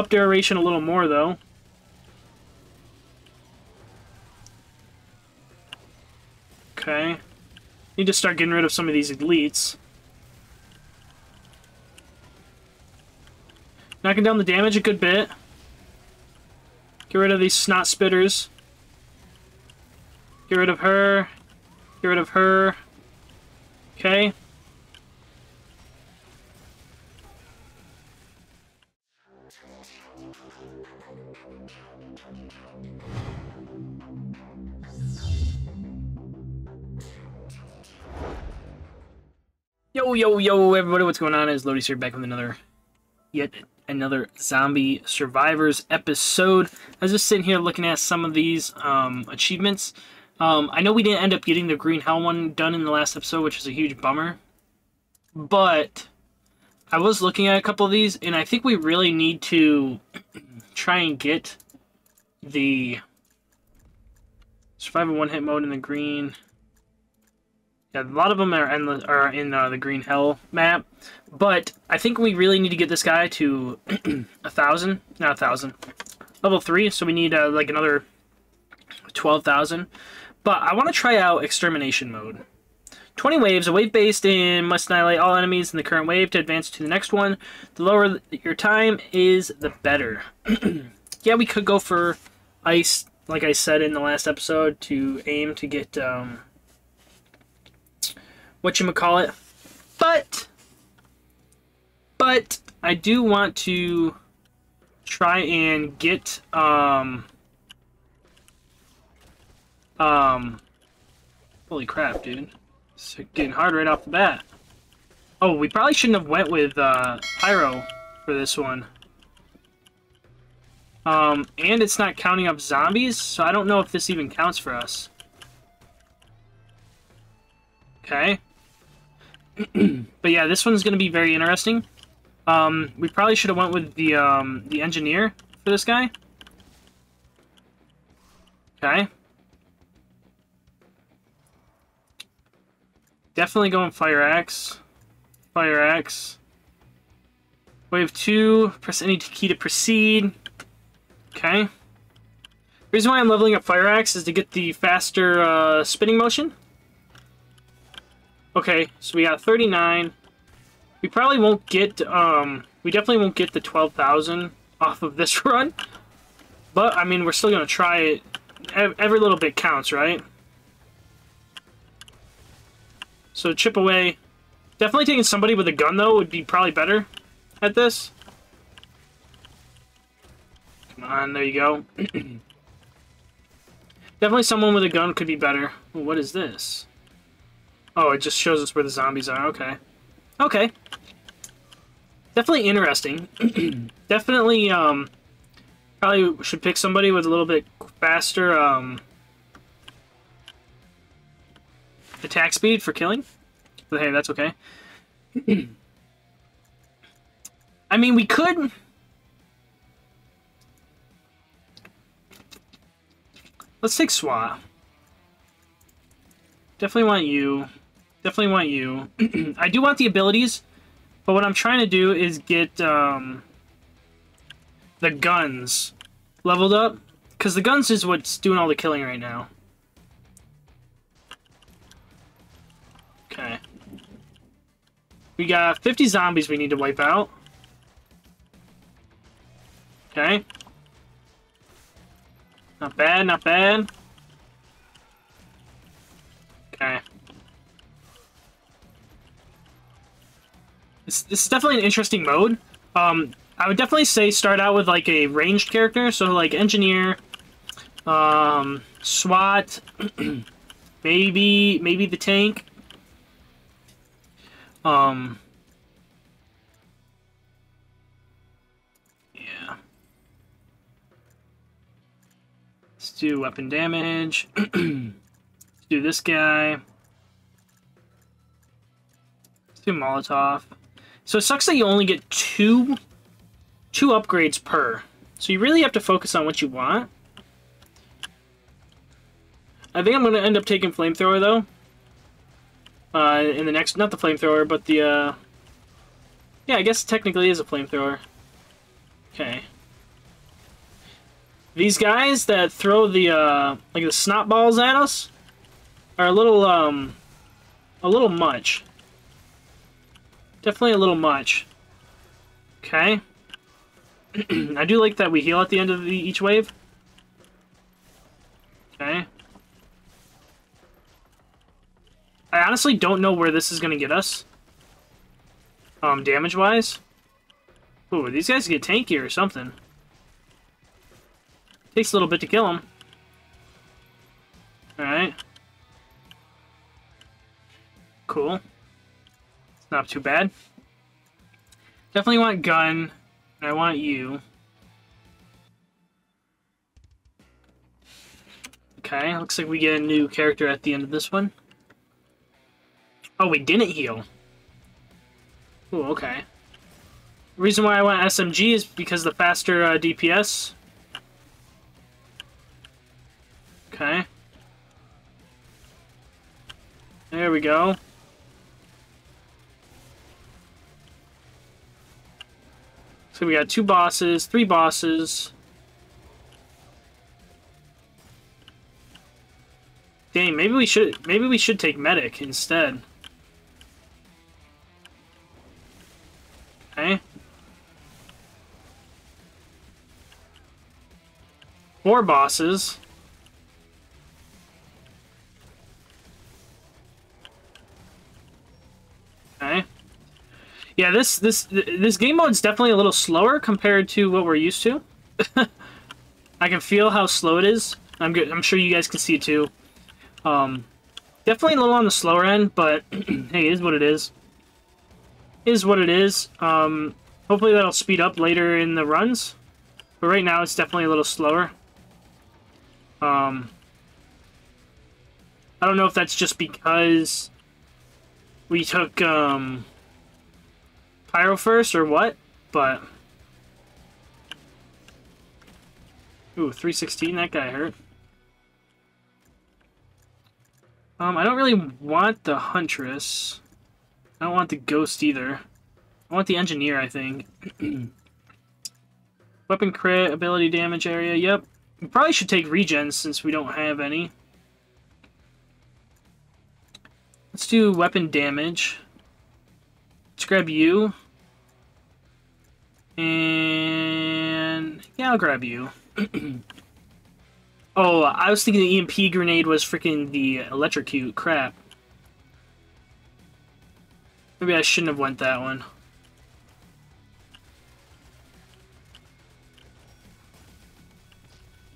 up duration a little more, though. Okay. Need to start getting rid of some of these elites. Knocking down the damage a good bit. Get rid of these snot spitters. Get rid of her. Get rid of her. Okay. Yo, yo, yo, everybody, what's going on? It's Lodious here back with another, yet another Zombie Survivors episode. I was just sitting here looking at some of these um, achievements. Um, I know we didn't end up getting the Green Hell one done in the last episode, which is a huge bummer. But I was looking at a couple of these, and I think we really need to try and get the survival one-hit mode in the green. Yeah, a lot of them are the, are in uh, the Green Hell map, but I think we really need to get this guy to a thousand, not a thousand, level three. So we need uh, like another twelve thousand. But I want to try out extermination mode. 20 waves, a wave based in must annihilate all enemies in the current wave to advance to the next one. The lower your time is, the better. yeah, we could go for ice, like I said in the last episode, to aim to get um, what you call it. But but I do want to try and get um um holy crap, dude. It's getting hard right off the bat. Oh, we probably shouldn't have went with uh, Pyro for this one. Um, and it's not counting up zombies, so I don't know if this even counts for us. Okay. but yeah, this one's going to be very interesting. Um, we probably should have went with the, um, the engineer for this guy. Okay. Definitely going Fire Axe. Fire Axe. Wave 2, press any key to proceed. Okay. reason why I'm leveling up Fire Axe is to get the faster uh, spinning motion. Okay, so we got 39. We probably won't get, um, we definitely won't get the 12,000 off of this run. But, I mean, we're still going to try it. Every little bit counts, right? So chip away. Definitely taking somebody with a gun, though, would be probably better at this. Come on, there you go. Definitely someone with a gun could be better. what is this? Oh, it just shows us where the zombies are. Okay. Okay. Definitely interesting. Definitely, um, probably should pick somebody with a little bit faster, um, attack speed for killing. But hey, that's okay. I mean, we could... Let's take SWAT. Definitely want you. Definitely want you. I do want the abilities, but what I'm trying to do is get um, the guns leveled up. Because the guns is what's doing all the killing right now. Okay. We got 50 zombies we need to wipe out. Okay. Not bad, not bad. Okay. This, is definitely an interesting mode. Um, I would definitely say start out with like a ranged character, so like engineer, um, SWAT, maybe maybe the tank. Um. Yeah. Let's do weapon damage. Let's do this guy. Let's do Molotov. So it sucks that you only get two, two upgrades per. So you really have to focus on what you want. I think I'm going to end up taking Flamethrower, though. Uh, in the next, not the flamethrower, but the, uh, yeah, I guess technically is a flamethrower. Okay. These guys that throw the, uh, like the snot balls at us are a little, um, a little much. Definitely a little much. Okay. I do like that we heal at the end of the, each wave. Okay. I honestly don't know where this is going to get us. Um, damage-wise. Ooh, these guys get tanky or something. Takes a little bit to kill them. Alright. Cool. Not too bad. Definitely want gun. I want you. Okay, looks like we get a new character at the end of this one. Oh, we didn't heal. Oh, okay. The reason why I want SMG is because the faster uh, DPS. Okay. There we go. So we got two bosses, three bosses. Dang, maybe we should maybe we should take medic instead. Okay. Four bosses. Yeah, this this this game mode's definitely a little slower compared to what we're used to. I can feel how slow it is. I'm good. I'm sure you guys can see too. Um, definitely a little on the slower end, but hey, it is what it is. Is what it is. Um, hopefully that'll speed up later in the runs. But right now it's definitely a little slower. Um, I don't know if that's just because we took um, Pyro first or what, but... Ooh, 316, that guy hurt. Um, I don't really want the Huntress. I don't want the Ghost either. I want the Engineer, I think. Weapon crit, ability damage area, yep. We probably should take regens since we don't have any. Let's do weapon damage. Let's grab you. And yeah, I'll grab you. oh, I was thinking the EMP grenade was freaking the electrocute. Crap. Maybe I shouldn't have went that one.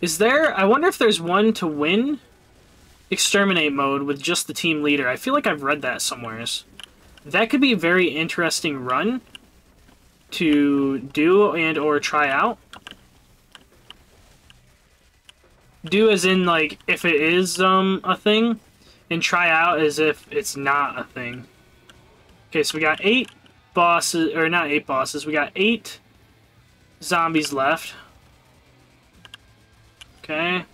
Is there... I wonder if there's one to win exterminate mode with just the team leader. I feel like I've read that somewheres. That could be a very interesting run to do and or try out. Do as in, like, if it is um, a thing, and try out as if it's not a thing. Okay, so we got eight bosses, or not eight bosses, we got eight zombies left. Okay.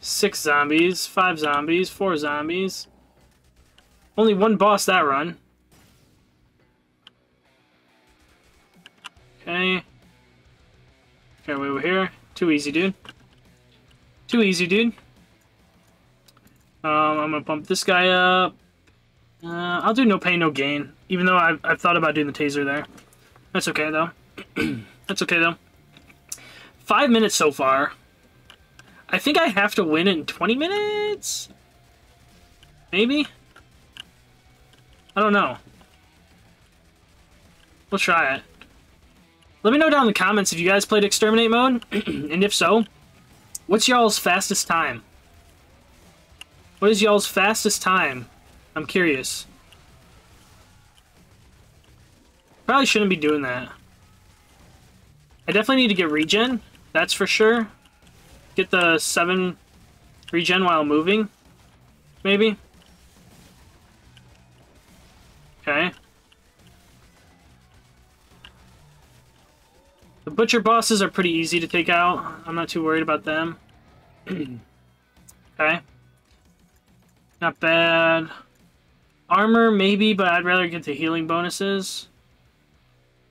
Six zombies, five zombies, four zombies. Only one boss that run. Okay. Okay, we were here. Too easy, dude. Too easy, dude. Um, I'm gonna bump this guy up. Uh, I'll do no pain, no gain. Even though I've, I've thought about doing the taser there. That's okay, though. That's okay, though. Five minutes so far. I think I have to win in 20 minutes? Maybe? I don't know. We'll try it. Let me know down in the comments if you guys played Exterminate mode, and if so, what's y'all's fastest time? What is y'all's fastest time? I'm curious. Probably shouldn't be doing that. I definitely need to get regen, that's for sure. Get the 7 regen while moving, maybe. Okay. The butcher bosses are pretty easy to take out. I'm not too worried about them. okay. Not bad. Armor, maybe, but I'd rather get the healing bonuses.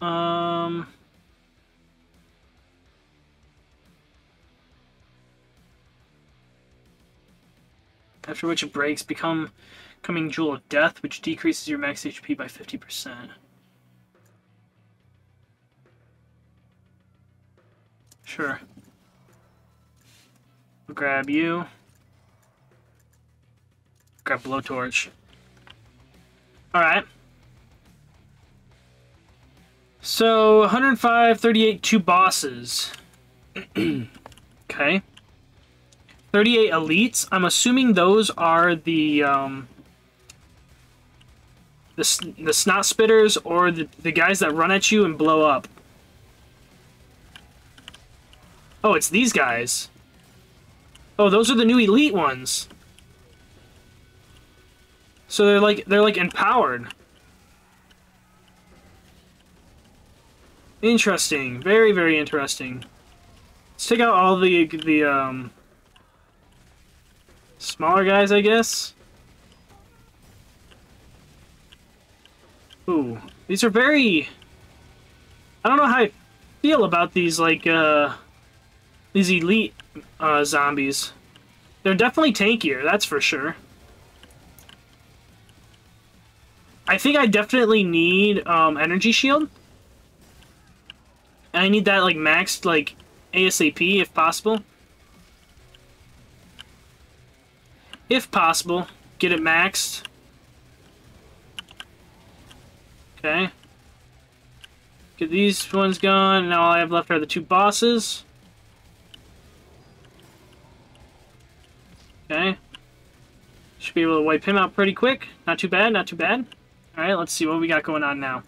Um... After which it breaks, become coming Jewel of Death, which decreases your max HP by 50%. Sure. I'll grab you. Grab Blowtorch. Alright. So, 105, 38, two bosses. okay. 38 elites. I'm assuming those are the, um, the, the snot spitters or the, the guys that run at you and blow up. Oh, it's these guys. Oh, those are the new elite ones. So they're like they're like empowered. Interesting. Very, very interesting. Let's take out all the the um smaller guys, I guess. Ooh, these are very I don't know how I feel about these like uh these elite uh, zombies. They're definitely tankier, that's for sure. I think I definitely need um, energy shield. And I need that like maxed like ASAP if possible. If possible, get it maxed. Okay. Get these ones gone. Now all I have left are the two bosses. Okay. Should be able to wipe him out pretty quick. Not too bad, not too bad. Alright, let's see what we got going on now.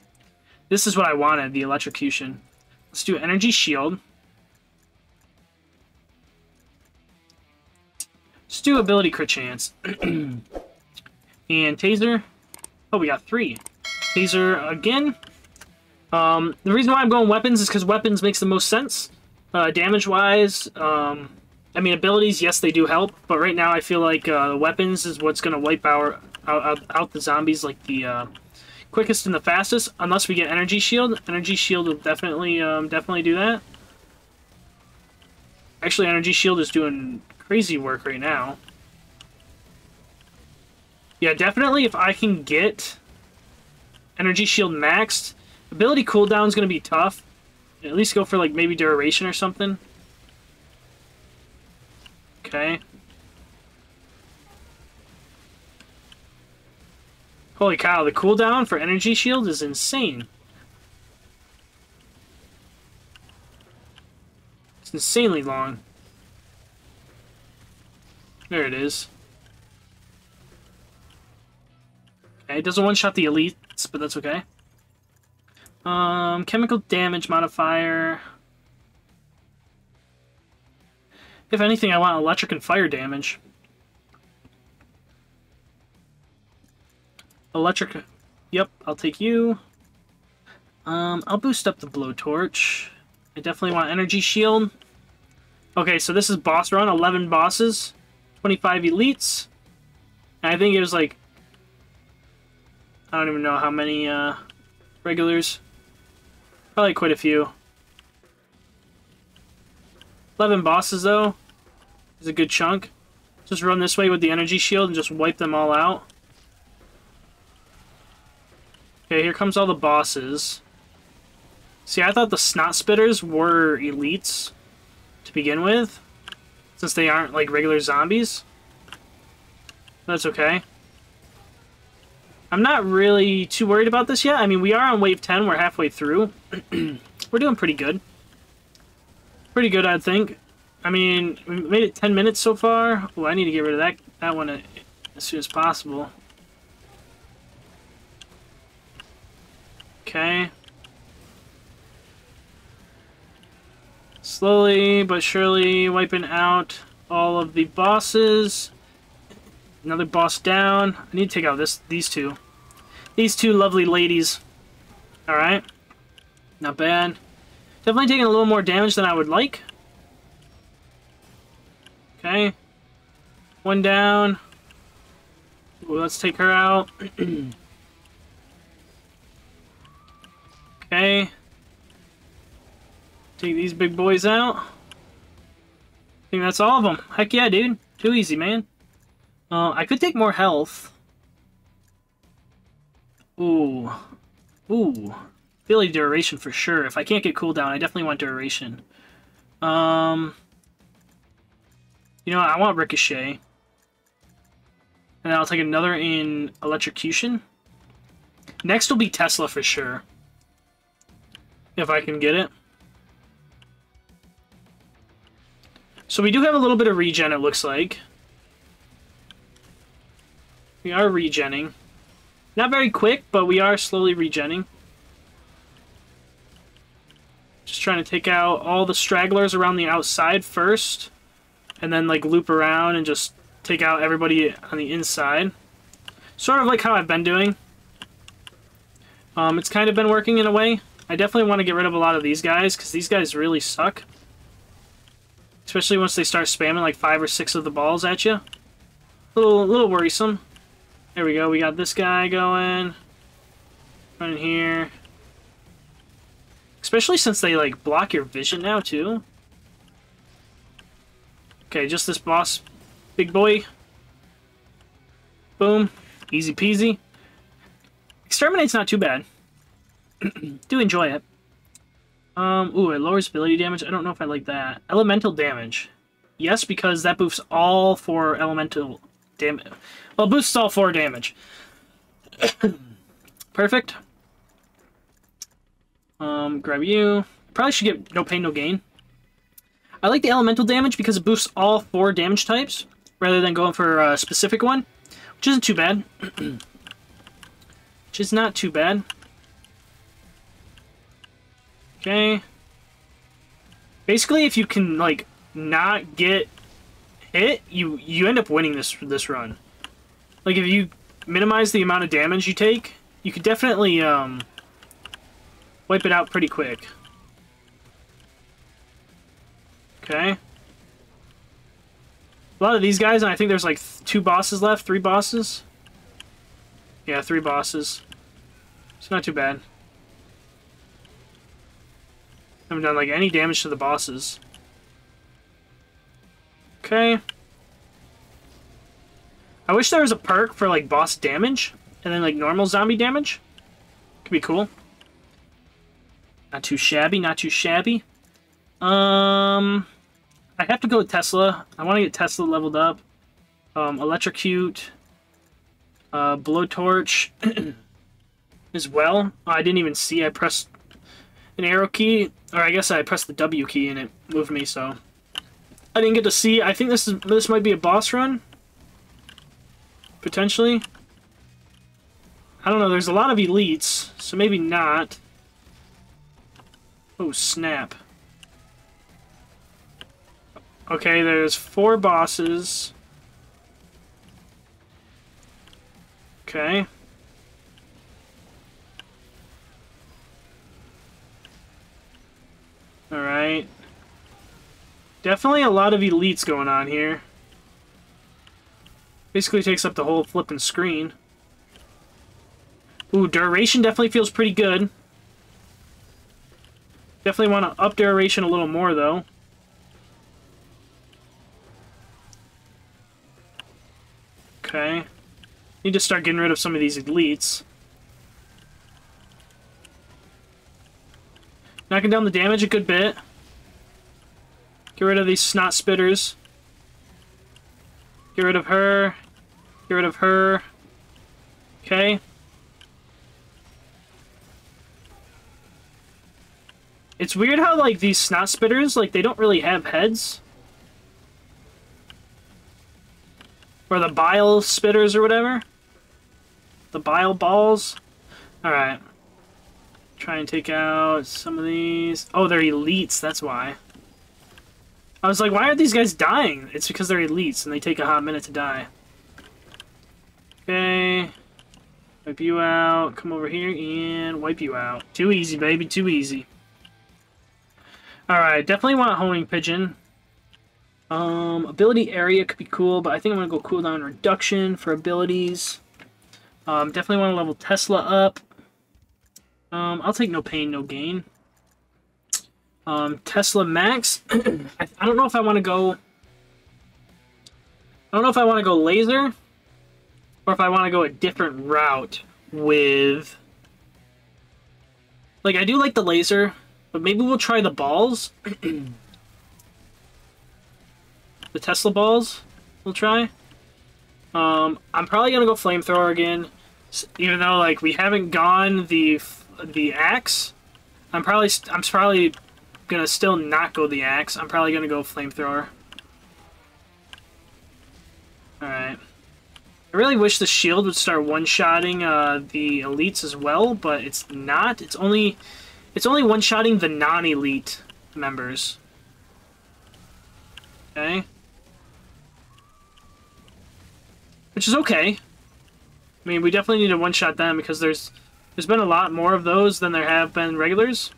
This is what I wanted, the electrocution. Let's do energy shield. Let's do ability crit chance. and taser. Oh, we got three. Taser again. Um, the reason why I'm going weapons is because weapons makes the most sense. Uh, Damage-wise, um, I mean, abilities, yes, they do help, but right now I feel like uh, weapons is what's going to wipe our, out, out, out, the zombies like the uh, quickest and the fastest, unless we get Energy Shield. Energy Shield will definitely, um, definitely do that. Actually, Energy Shield is doing crazy work right now. Yeah, definitely if I can get Energy Shield maxed, ability cooldown is going to be tough. At least go for, like, maybe duration or something. Okay. Holy cow, the cooldown for Energy Shield is insane. It's insanely long. There it is. Okay, it doesn't one-shot the elites, but that's okay. Um, chemical damage modifier. If anything, I want electric and fire damage. Electric... Yep, I'll take you. Um, I'll boost up the blowtorch. I definitely want energy shield. Okay, so this is boss run. 11 bosses. 25 elites. And I think it was like... I don't even know how many uh, regulars. Probably quite a few. 11 bosses, though is a good chunk. Just run this way with the energy shield and just wipe them all out. Okay, here comes all the bosses. See, I thought the snot spitters were elites to begin with, since they aren't like regular zombies. That's okay. I'm not really too worried about this yet. I mean, we are on wave 10. We're halfway through. we're doing pretty good. Pretty good, I think. I mean, we made it 10 minutes so far. Oh, I need to get rid of that, that one as soon as possible. Okay. Slowly but surely wiping out all of the bosses. Another boss down. I need to take out this these two. These two lovely ladies. Alright. Not bad. Definitely taking a little more damage than I would like. Okay. One down. Ooh, let's take her out. okay. Take these big boys out. I think that's all of them. Heck yeah, dude. Too easy, man. Uh, I could take more health. Ooh. Ooh. Ability duration for sure. If I can't get cooldown, I definitely want duration. Um... You know, I want Ricochet. And I'll take another in Electrocution. Next will be Tesla for sure. If I can get it. So we do have a little bit of regen, it looks like. We are regenning. Not very quick, but we are slowly regenning. Just trying to take out all the stragglers around the outside first. And then, like, loop around and just take out everybody on the inside. Sort of like how I've been doing. Um, it's kind of been working in a way. I definitely want to get rid of a lot of these guys, because these guys really suck. Especially once they start spamming like five or six of the balls at you. A little, little worrisome. There we go, we got this guy going. Right here. Especially since they like block your vision now too. Okay, just this boss big boy. Boom. Easy peasy. Exterminate's not too bad. Do enjoy it. Um, ooh, it lowers ability damage. I don't know if I like that. Elemental damage. Yes, because that boosts all four elemental damage. Well, boosts all four damage. Perfect. Um, grab you. Probably should get no pain, no gain. I like the elemental damage because it boosts all four damage types, rather than going for a specific one, which isn't too bad. which is not too bad. Okay. Basically, if you can, like, not get hit, you, you end up winning this, this run. Like, if you minimize the amount of damage you take, you could definitely, um, wipe it out pretty quick. Okay. A lot of these guys, and I think there's like two bosses left, three bosses. Yeah, three bosses. It's not too bad. Haven't done like any damage to the bosses. Okay. I wish there was a perk for like boss damage and then like normal zombie damage. Could be cool. Not too shabby, not too shabby. Um, I have to go with Tesla. I want to get Tesla leveled up. Um, Electrocute. Uh, Blowtorch as well. Oh, I didn't even see. I pressed an arrow key, or I guess I pressed the W key and it moved me, so I didn't get to see. I think this is this might be a boss run, potentially. I don't know. There's a lot of elites, so maybe not. Oh snap! Okay, there's four bosses. Okay. Alright. Definitely a lot of elites going on here. Basically takes up the whole flipping screen. Ooh, duration definitely feels pretty good. Definitely want to up duration a little more, though. Okay. Need to start getting rid of some of these elites. Knocking down the damage a good bit. Get rid of these snot spitters. Get rid of her. Get rid of her. Okay. It's weird how, like, these snot spitters, like, they don't really have heads. Or the bile spitters or whatever. The bile balls. Alright. Try and take out some of these. Oh, they're elites, that's why. I was like, why are these guys dying? It's because they're elites and they take a hot minute to die. Okay. Wipe you out. Come over here and wipe you out. Too easy, baby. Too easy. Alright, definitely want Homing Pigeon. Um, ability area could be cool, but I think I'm going to go cooldown reduction for abilities. Um, definitely want to level Tesla up. Um, I'll take no pain, no gain. Um, Tesla Max. I, I don't know if I want to go... I don't know if I want to go laser or if I want to go a different route with... Like, I do like the laser, but maybe we'll try the balls. the Tesla balls, we'll try. Um, I'm probably going to go flamethrower again, even though, like, we haven't gone the the axe. I'm probably I'm probably gonna still not go the axe. I'm probably gonna go flamethrower. Alright. I really wish the shield would start one-shotting uh, the elites as well, but it's not. It's only it's only one-shotting the non-elite members. Okay. Which is okay. I mean, we definitely need to one-shot them because there's there's been a lot more of those than there have been regulars.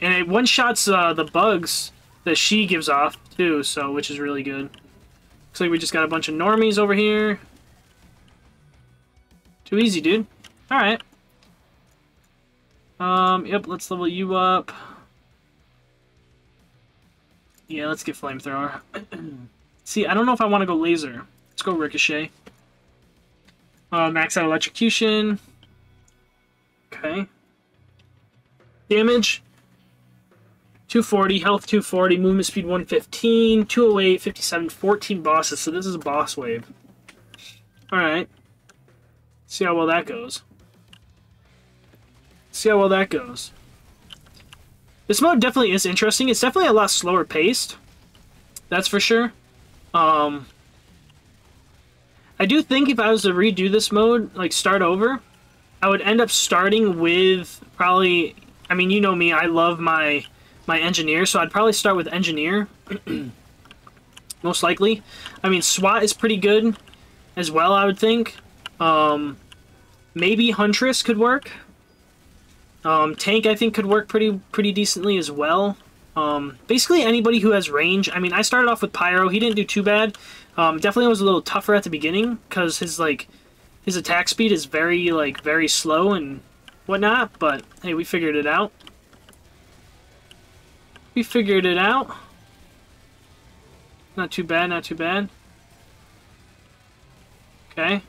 And it one-shots uh, the bugs that she gives off, too, so which is really good. Looks like we just got a bunch of normies over here. Too easy, dude. Alright. Um, yep, let's level you up. Yeah, let's get flamethrower. See, I don't know if I want to go laser. Let's go ricochet. Uh, max out electrocution. Okay. Damage. 240, health 240, movement speed 115, 208, 57, 14 bosses. So this is a boss wave. Alright. See how well that goes. See how well that goes. This mode definitely is interesting. It's definitely a lot slower paced. That's for sure. Um, I do think if I was to redo this mode, like start over, I would end up starting with probably. I mean, you know me. I love my my engineer, so I'd probably start with engineer. Most likely. I mean, SWAT is pretty good as well. I would think. Um, maybe Huntress could work. Um, tank, I think, could work pretty pretty decently as well. Um, basically, anybody who has range. I mean, I started off with Pyro. He didn't do too bad. Um, definitely was a little tougher at the beginning because his like his attack speed is very like very slow and whatnot. But hey, we figured it out. We figured it out. Not too bad, not too bad. Okay.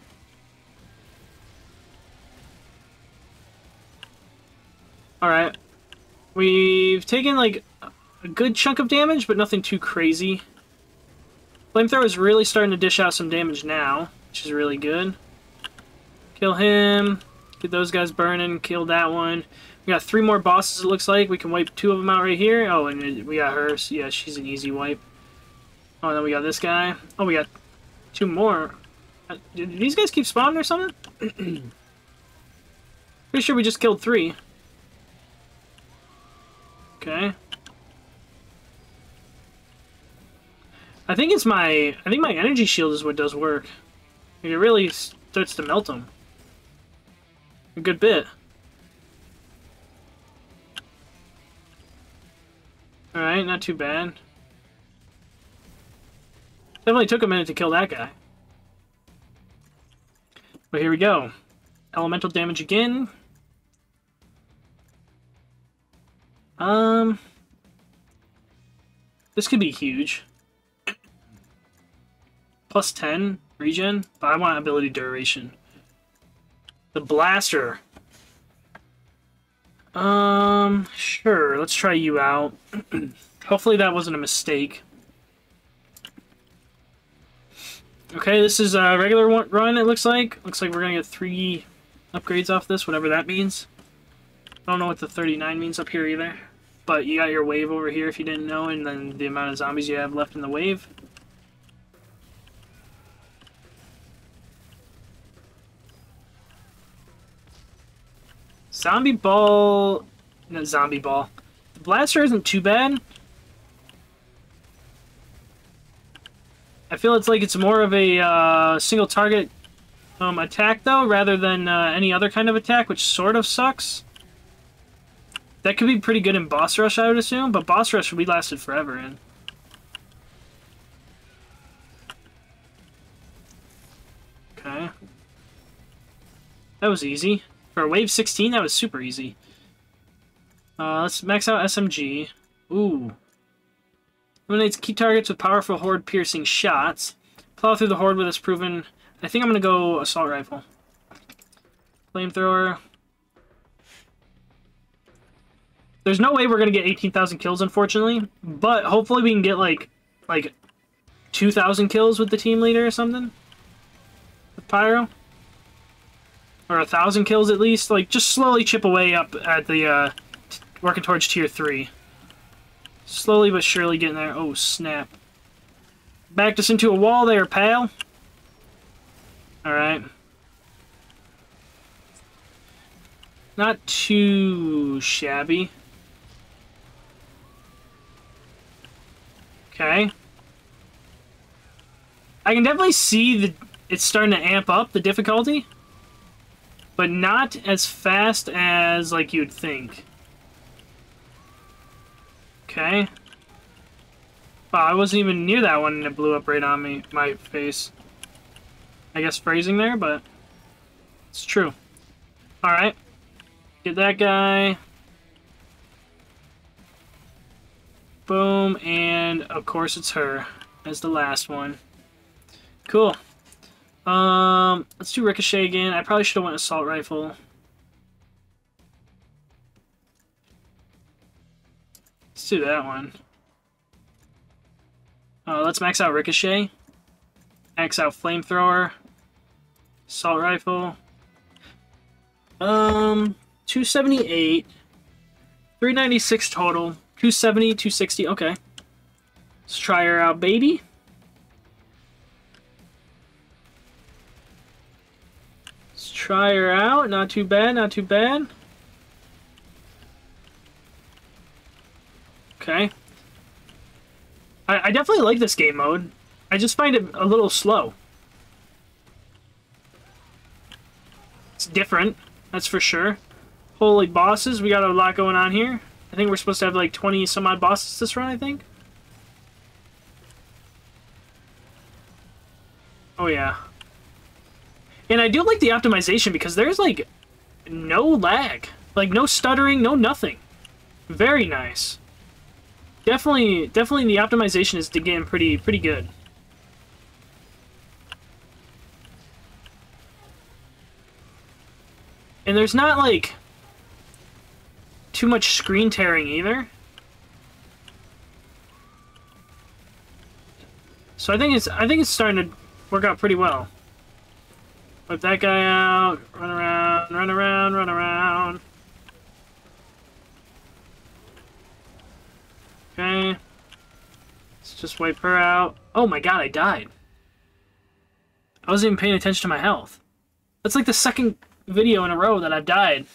Alright. We've taken, like, a good chunk of damage, but nothing too crazy. Flamethrower is really starting to dish out some damage now, which is really good. Kill him. Get those guys burning. Kill that one. We got three more bosses, it looks like. We can wipe two of them out right here. Oh, and we got her. So yeah, she's an easy wipe. Oh, and then we got this guy. Oh, we got two more. Uh, these guys keep spawning or something? Pretty sure we just killed three. Okay. I think it's my... I think my energy shield is what does work. It really starts to melt them. A good bit. Alright, not too bad. Definitely took a minute to kill that guy. But here we go. Elemental damage again. Um... This could be huge plus 10 regen, but I want ability duration. The blaster. Um, sure, let's try you out. Hopefully that wasn't a mistake. Okay, this is a regular run, it looks like. Looks like we're gonna get three upgrades off this, whatever that means. I don't know what the 39 means up here either. But you got your wave over here if you didn't know, and then the amount of zombies you have left in the wave. Zombie ball... No, zombie ball. The blaster isn't too bad. I feel it's like it's more of a uh, single target um, attack, though, rather than uh, any other kind of attack, which sort of sucks. That could be pretty good in Boss Rush, I would assume, but Boss Rush we lasted forever in. Okay. That was easy. For wave 16, that was super easy. Uh, let's max out SMG. Ooh. Eliminates key targets with powerful horde-piercing shots. Plow through the horde with this proven. I think I'm gonna go assault rifle. Flamethrower. There's no way we're gonna get 18,000 kills, unfortunately. But hopefully we can get like, like, 2,000 kills with the team leader or something. With Pyro. Or a thousand kills at least. Like, just slowly chip away up at the, uh, working towards tier 3. Slowly but surely getting there. Oh, snap. Backed us into a wall there, pal. Alright. Not too shabby. Okay. I can definitely see that it's starting to amp up the difficulty, but not as fast as like you'd think. Okay. Wow, I wasn't even near that one and it blew up right on me, my face. I guess phrasing there, but it's true. Alright. Get that guy. Boom, and of course it's her as the last one. Cool. Um, let's do Ricochet again. I probably should have went Assault Rifle. Let's do that one. Uh, let's max out Ricochet. Max out Flamethrower. Assault Rifle. Um, 278. 396 total. 270, 260, okay. Let's try her out, baby. Try her out. Not too bad, not too bad. Okay. I, I definitely like this game mode. I just find it a little slow. It's different, that's for sure. Holy bosses, we got a lot going on here. I think we're supposed to have like 20 some odd bosses this run, I think. Oh yeah. And I do like the optimization because there's like no lag. Like no stuttering, no nothing. Very nice. Definitely, definitely the optimization is again pretty, pretty good. And there's not like too much screen tearing either. So I think it's I think it's starting to work out pretty well. Whip that guy out, run around, run around, run around. Okay. Let's just wipe her out. Oh my god, I died. I wasn't even paying attention to my health. That's like the second video in a row that I've died.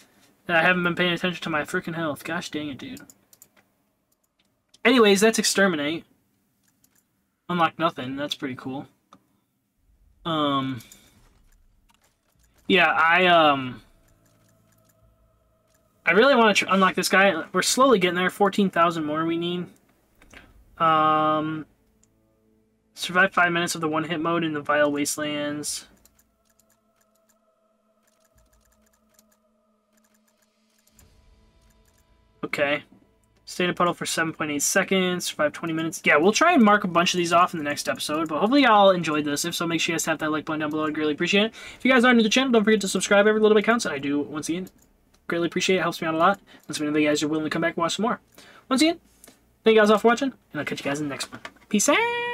That I haven't been paying attention to my freaking health. Gosh dang it, dude. Anyways, that's Exterminate. Unlock nothing. That's pretty cool. Um... Yeah, I, um... I really want to unlock this guy. We're slowly getting there. 14,000 more we need. Um, survive five minutes of the one-hit mode in the Vile Wastelands. Okay. Stay in a puddle for 7.8 seconds, survive 20 minutes. Yeah, we'll try and mark a bunch of these off in the next episode, but hopefully y'all enjoyed this. If so, make sure you guys tap that like button down below. I'd really appreciate it. If you guys are new to the channel, don't forget to subscribe. Every little bit counts, and I do, once again, greatly appreciate it. it helps me out a lot. Let's me know that you guys are willing to come back and watch some more. Once again, thank you guys all for watching, and I'll catch you guys in the next one. Peace out!